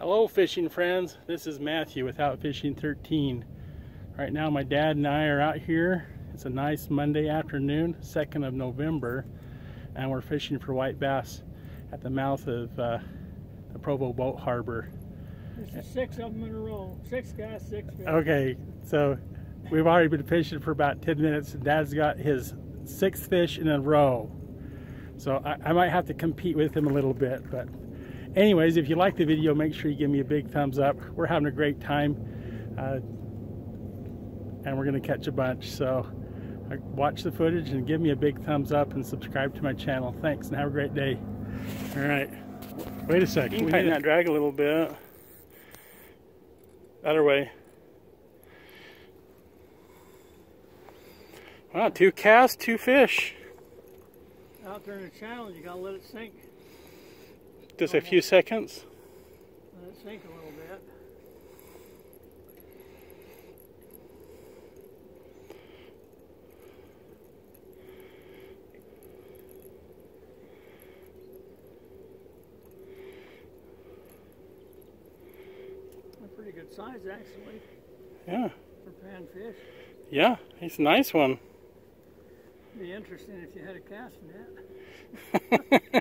Hello fishing friends, this is Matthew with Outfishing 13. Right now my dad and I are out here. It's a nice Monday afternoon, 2nd of November, and we're fishing for white bass at the mouth of uh, the Provo Boat Harbor. There's six of them in a row. Six guys, six fish. Okay, so we've already been fishing for about 10 minutes and Dad's got his sixth fish in a row. So I, I might have to compete with him a little bit, but anyways, if you like the video, make sure you give me a big thumbs up. We're having a great time. Uh, and we're going to catch a bunch. So uh, watch the footage and give me a big thumbs up and subscribe to my channel. Thanks and have a great day. All right. Wait a second. You can tighten that drag a little bit. Other way. Wow, two casts, two fish. Out there in the channel, you gotta let it sink. Just a few seconds. Let it sink a little bit. A pretty good size, actually. Yeah. For panfish. Yeah, he's a nice one. Be interesting if you had a cast net.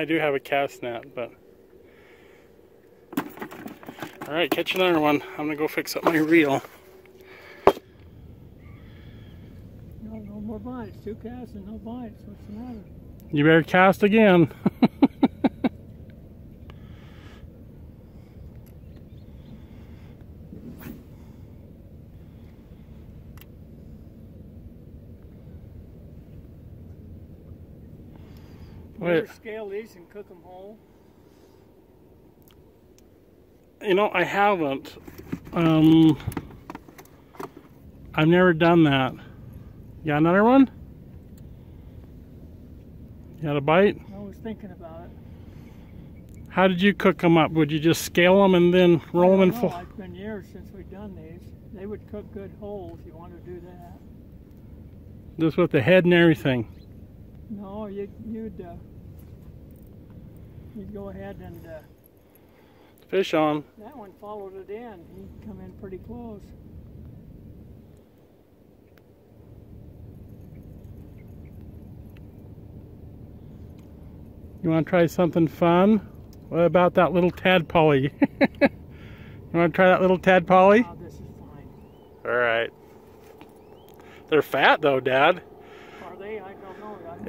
I do have a cast net, but. All right, catch another one. I'm gonna go fix up my reel. No, no more bites. Two casts and no bites. What's the matter? You better cast again. Wait. scale these and cook them whole? You know, I haven't. Um, I've never done that. You got another one? You got a bite? I was thinking about it. How did you cook them up? Would you just scale them and then roll them in full? It's been years since we've done these. They would cook good whole if you want to do that. Just with the head and everything? No, you'd, you'd, uh, you'd go ahead and... Uh, Fish on. That one followed it in. He'd come in pretty close. You want to try something fun? What about that little tadpole? you want to try that little tadpole? Oh, this is fine. All right. They're fat though, Dad. Are they? I don't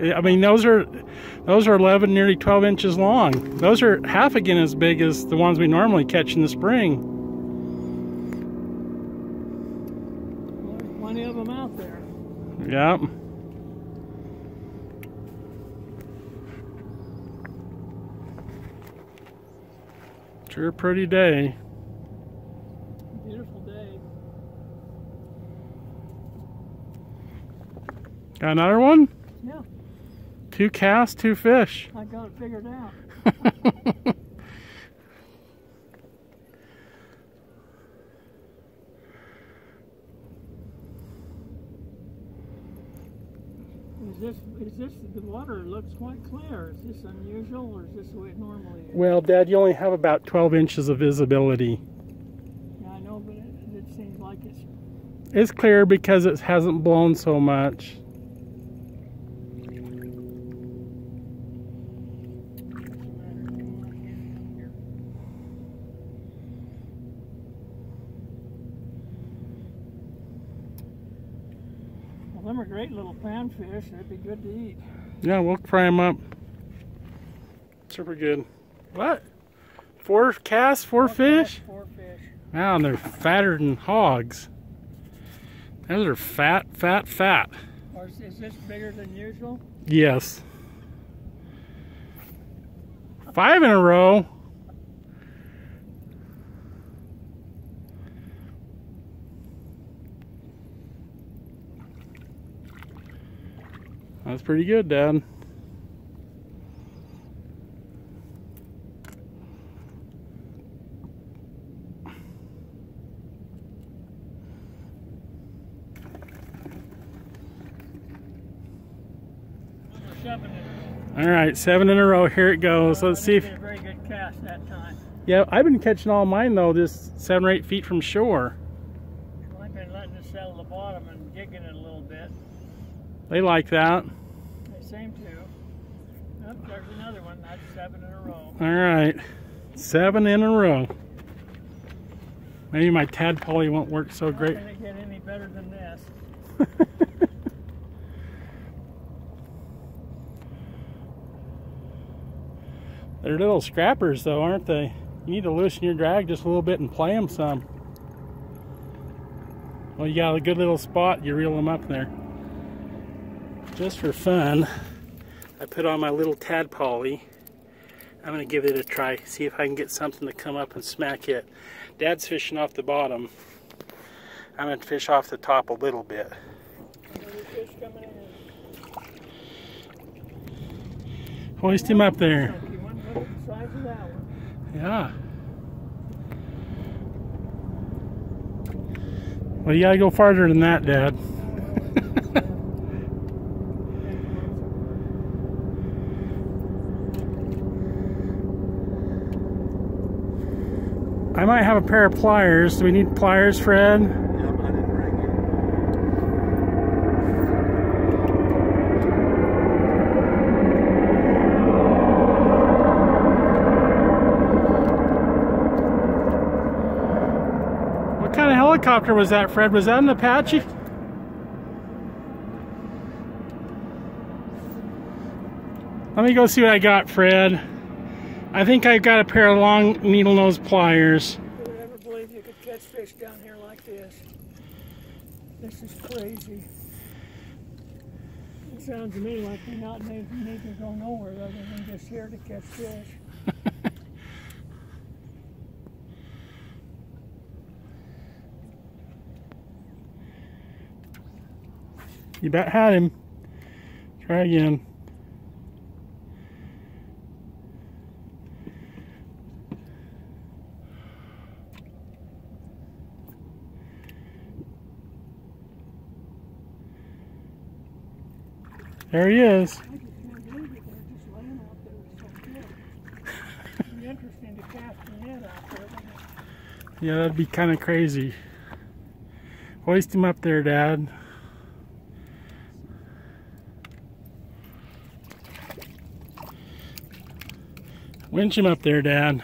know. I, I mean, those are those are 11, nearly 12 inches long. Those are half again as big as the ones we normally catch in the spring. There's plenty of them out there. Yep. Sure a pretty day. Beautiful day. Got another one? Yeah. Two casts, two fish. I got it figured out. Is this, is this, the water looks quite clear. Is this unusual or is this the way it normally is? Well, Dad, you only have about 12 inches of visibility. Yeah, I know, but it, it seems like it's... It's clear because it hasn't blown so much. Well, them are great little panfish. They'd be good to eat. Yeah, we'll fry them up. Super good. What? Four casts, four, four fish? Casts, four fish. Wow, and they're fatter than hogs. Those are fat, fat, fat. Or is, is this bigger than usual? Yes. Five in a row. That's pretty good, Dad. All right, seven in a row. Here it goes. Let's see if a very good cast that time. time. Yeah, I've been catching all mine though, just seven or eight feet from shore. Well, I've been letting it settle the bottom and jigging it a little bit. They like that. They seem to. Oh, there's another one. That's seven in a row. All right, seven in a row. Maybe my tadpole won't work so great. Not gonna get any better than this. They're little scrappers though, aren't they? You need to loosen your drag just a little bit and play them some. Well, you got a good little spot, you reel them up there. Just for fun, I put on my little tadpole. I'm gonna give it a try, see if I can get something to come up and smack it. Dad's fishing off the bottom. I'm gonna fish off the top a little bit. Hoist him up there. Yeah. Well, you gotta go farther than that, Dad. I might have a pair of pliers. Do we need pliers, Fred? Yeah, but I didn't bring. What kind of helicopter was that, Fred? Was that an Apache? Let me go see what I got, Fred. I think I've got a pair of long needle nose pliers. Who would ever believe you could catch fish down here like this? This is crazy. It sounds to me like we not need, need to go nowhere other than just here to catch fish. You bet had him. Try again. There he is. I just can't believe it. They're just laying out there so good. It'd be interesting to cast a net out there. he is. Yeah, that'd be kind of crazy. Hoist him up there, Dad. Winch him up there, Dad.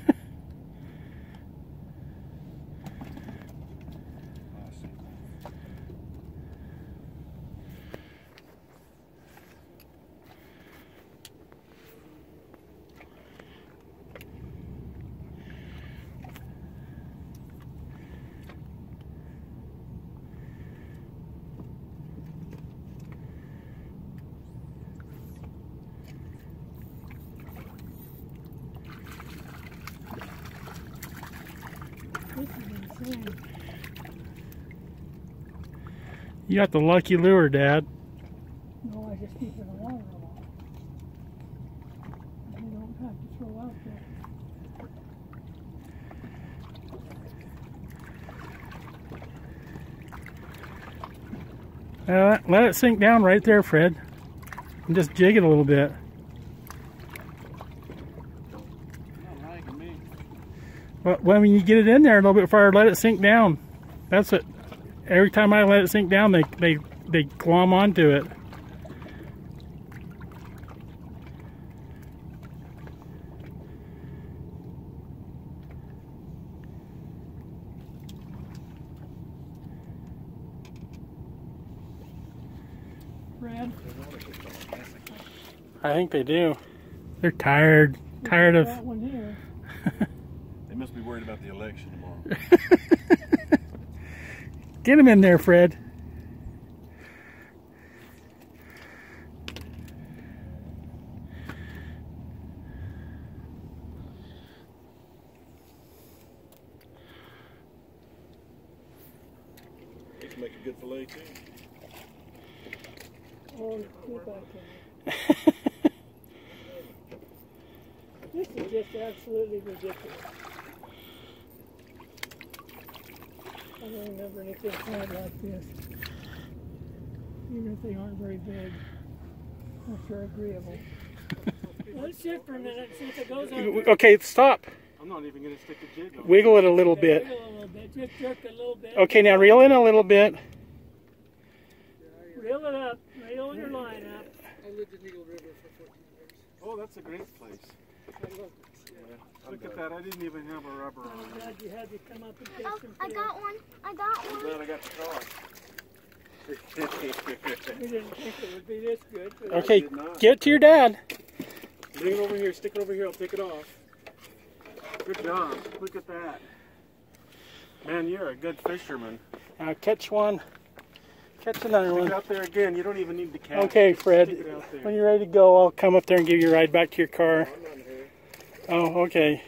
You got the lucky lure, Dad. No, I just keep it in the water a lot. You don't have to throw out there. Uh, let it sink down right there, Fred. And just jig it a little bit. But when you get it in there a little bit farther, let it sink down. That's it. Every time I let it sink down, they they they glom onto it. Fred, I think they do. They're tired. Tired of. that one here. They must be worried about the election tomorrow. Get him in there, Fred. They can make a good fillet too. Oh, get back. This is just absolutely ridiculous. Don't remember anything quite like this. Even if they aren't very big. They're sure agreeable. Let's sit for a minute and see if it goes on. Okay, stop. I'm not even gonna stick a jig on. Wiggle it a little bit. Wiggle a little bit. Just jerk a little bit. Okay, now reel in a little bit. Reel it up. Reel your line up. I lived in Eagle River for 14 years. Oh, that's a great place. I loved it. Yeah. Look at that. I didn't even have a rubber on. I'm on it. glad you had to come up and take Oh, some I fish. got one. I got I'm one. glad I got the car. We didn't think it would be this good. But Okay, did not. get it to your dad. Bring it over here. Stick it over here. I'll take it off. Good job. Look at that. Man, you're a good fisherman. Now catch one. Catch another Stick it one. out there again. You don't even need to catch. Okay, Fred. Stick it out there. When you're ready to go, I'll come up there and give you a ride back to your car. I'm not in a hurry. Oh, okay.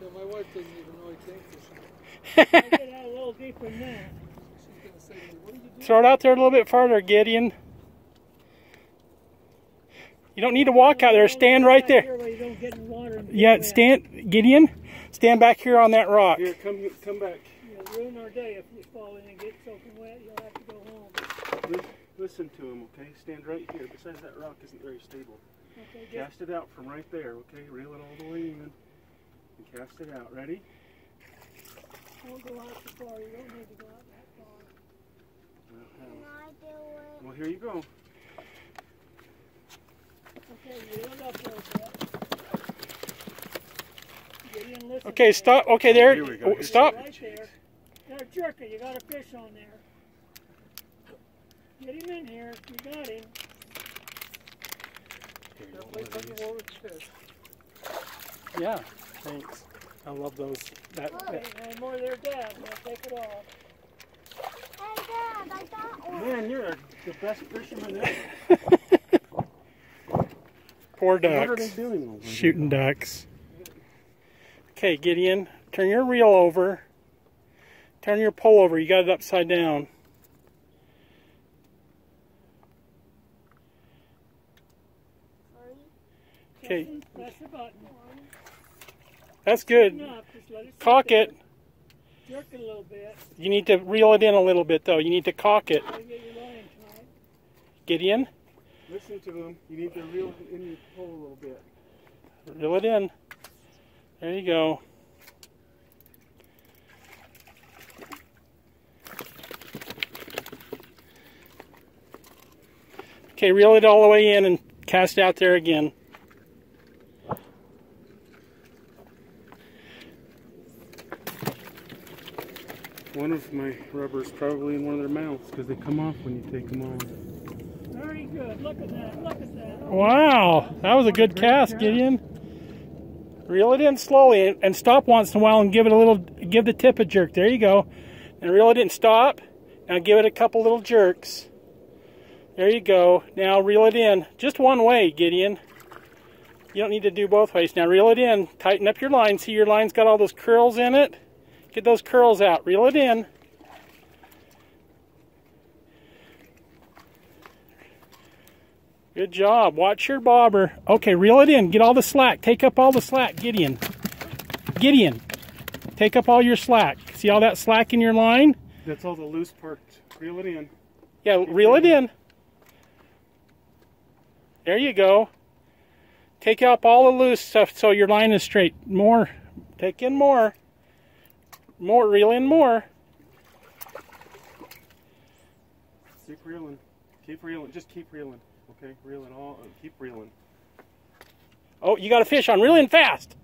No, my wife doesn't even know I came fishing. I get out a little deeper than that. She's going to say what did you do? Throw it out there a little bit farther, Gideon. You don't need to walk out there. Stand right there. Here where you don't get in water and get Yeah, stand, Gideon. Stand back here on that rock. Here, come, come back. You'll ruin our day if you fall in and get soaking wet. You'll have to go home. Li- Listen to him, okay? Stand right here. Besides, that rock isn't very stable. Okay, just Cast it out from right there, okay? Reel it all the way in. And cast it out. Ready? don't go out too far. You don't need to go out that far. Uh-huh. Can I do it? Well, here you go. Okay, reel it up a little bit. Get in, listen Okay, stop. Okay, there. Here we go. Stop. Right there. There, jerk it. You got a fish on there. Get him in here. You got him. That place on the wall with fish. Yeah, thanks. I love those. That, Okay, that- and more there, Dad. Now take it off. Hey, Dad, I got one. Man, you're the best fisherman ever. poor What are they ducks. doing over there? Shooting ducks. Okay, Gideon, turn your reel over. Turn your pole over. You got it upside down. Okay, Press the button. That's good. Enough. Just it Cock it. Jerk it a little bit. You need to reel it in a little bit, though. You need to cock it. Oh, Get your line tight. Gideon, Listen to him. You need to reel in your pole a little bit. reel it in. There you go. Okay, reel it all the way in and cast out there again. One of my rubbers probably in one of their mouths because they come off when you take them off. Very good. Look at that. Look at that. Oh, wow, that was a good cast, Gideon. Reel it in slowly and- and stop once in a while and give it a little, give the tip a jerk. There you go. And reel it in, stop. Now give it a couple little jerks. There you go. Now reel it in. Just one way, Gideon. You don't need to do both ways. Now reel it in. Tighten up your line. See your line's got all those curls in it? Get those curls out. Reel it in. Good job. Watch your bobber. Okay, reel it in. Get all the slack. Take up all the slack, Gideon. Gideon, take up all your slack. See all that slack in your line? That's all the loose part. Reel it in. Yeah, reel it in. There you go. Take up all the loose stuff so your line is straight. More. Take in more. More. Reel in more. Keep reeling. Keep reeling. Just keep reeling. Okay, reeling all. uh, Keep reeling. Oh, you got a fish on. Reel in fast.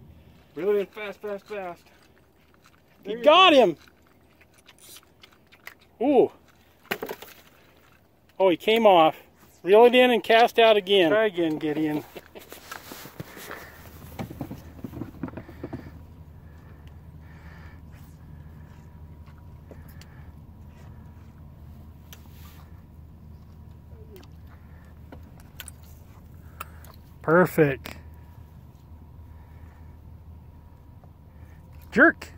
Reel in fast, fast, fast. There You got him. Ooh. Oh, he came off. Reel it in and cast out again. Try again, Gideon. Perfect. Jerk.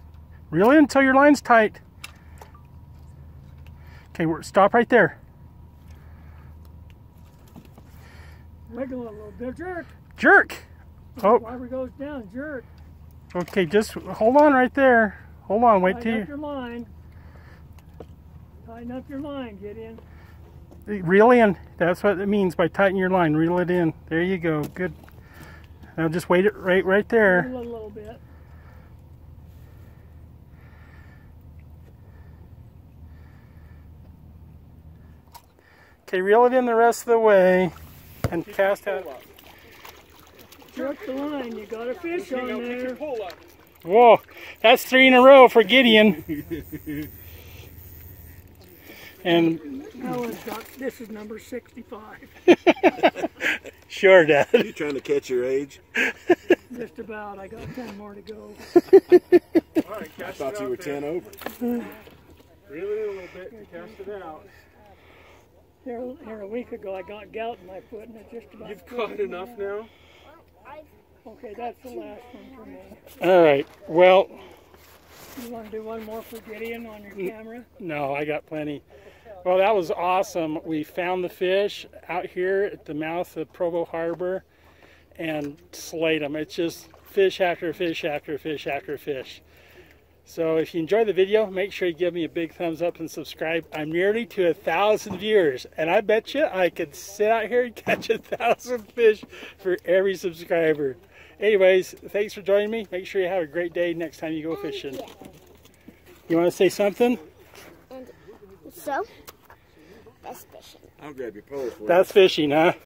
Reel in until your line's tight. Okay, we're, stop right there. Wiggle it a little bit. Jerk. Jerk. Oh, Bobber goes down. Jerk. Okay, just hold on right there. Hold on, wait till you. Tighten up your line. Tighten up your line, Gideon. Reel in. That's what it means by tightening your line. Reel it in. There you go. Good. Now just wait it right right there. little, little bit. Okay, reel it in the rest of the way and cast out. Jerk the line. You got a fish on there. Whoa, that's three in a row for Gideon. And Alan's got, this is number 65. sure, Dad. You trying to catch your age? Just about. I got 10 more to go. All right, I thought it you were there. 10 over. Reel it in a little bit and cast it out. Here, here a week ago, I got gout in my foot, and it just about. You've caught enough now? Okay, that's the last one for me. All right. Well, You want to do one more for Gideon on your camera? no, I got plenty. Well, that was awesome. We found the fish out here at the mouth of Provo Harbor and slayed them. It's just fish after fish after fish after fish. So if you enjoyed the video, make sure you give me a big thumbs up and subscribe. I'm nearly to a thousand viewers, and I bet you I could sit out here and catch a thousand fish for every subscriber. Anyways, thanks for joining me. Make sure you have a great day next time you go fishing. You want to say something? So, that's fishing. I'll grab your pole for you. That's fishing, huh?